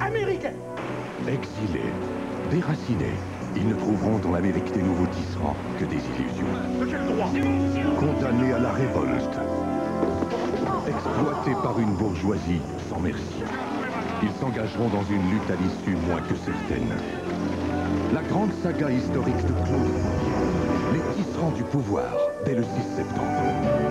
américains. Exilés, déracinés, ils ne trouveront dans l'Amérique des nouveaux tisserands que des illusions. De quel droit Condamnés à la révolte. Exploités par une bourgeoisie sans merci. Ils s'engageront dans une lutte à l'issue moins que certaine. La grande saga historique de Claude Les tisserands du pouvoir, dès le 6 septembre.